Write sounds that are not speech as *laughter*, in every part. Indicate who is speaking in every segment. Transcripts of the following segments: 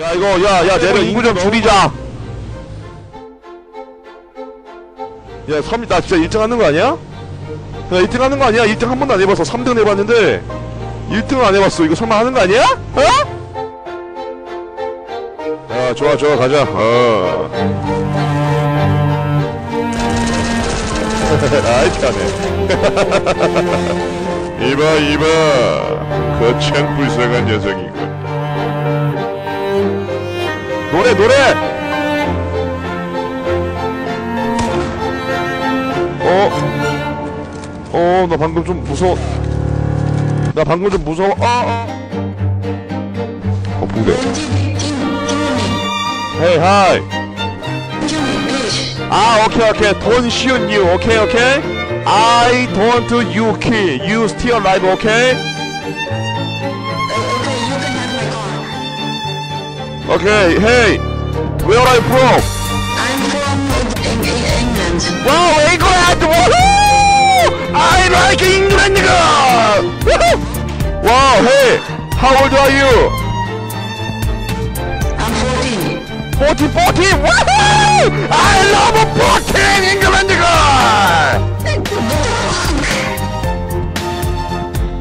Speaker 1: 야 이거 야야 내려 인구 좀 줄이자. 야 3, 나 진짜 1등 하는 거 아니야? 야 1등 하는 거 아니야? 1등 한 번도 안 해봐서 3등 해봤는데. 1등을 안 해봤어. 이거 설마 하는 거 아니야? 어? 야 좋아 좋아. 가자. 어. *laughs* 아이 참네 *laughs* 이봐 이봐. 거창 불쌍한 녀석이군 노래 노래 어? 어, 나 방금 좀 무서워. 나 방금 좀 무서워. 어, 어. 어, 붕대. 헤이, 하이. 아, 오케이, 오케이. Don't. 오케이, 오케이. I don't you kill. You still alive, 오케이? Hey, hey! Where are you from?
Speaker 2: I'm from England.
Speaker 1: Wow, England! Woohoo! I like England! Woohoo! Wow, hey! How old are you?
Speaker 2: I'm 14.
Speaker 1: 40, 40! Woohoo! I love 14 England!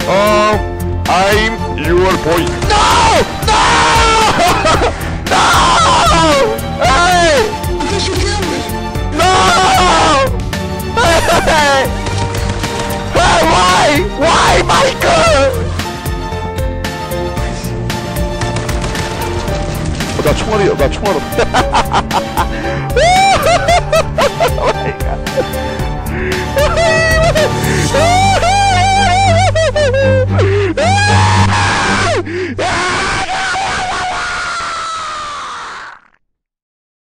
Speaker 1: um, I'm your boy. Why, Michael? I got 20, I got 20. *laughs*